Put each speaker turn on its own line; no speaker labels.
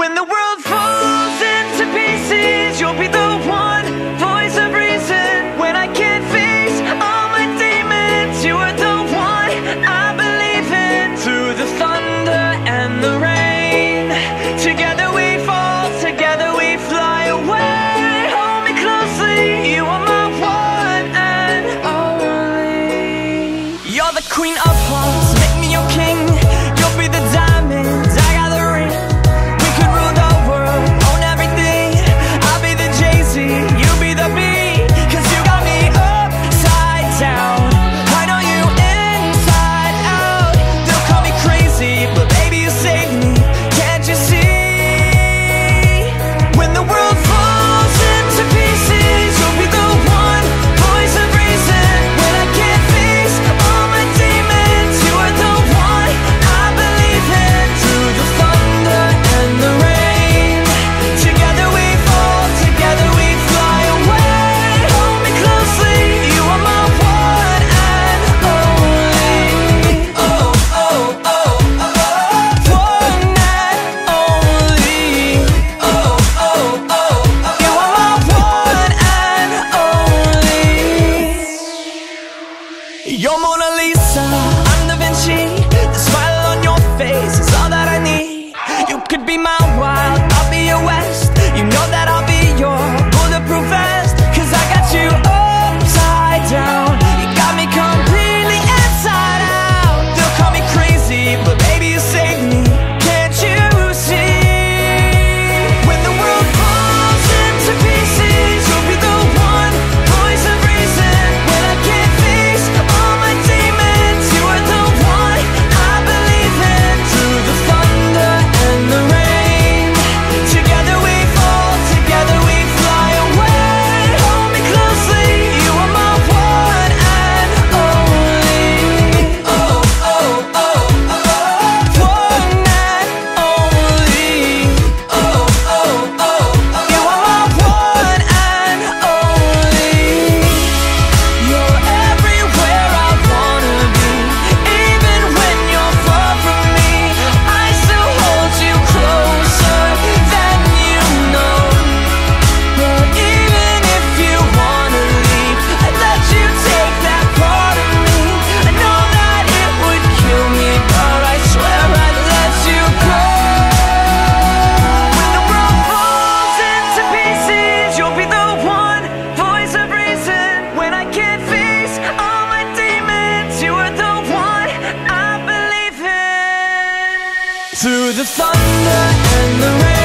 When the world the thunder and the rain.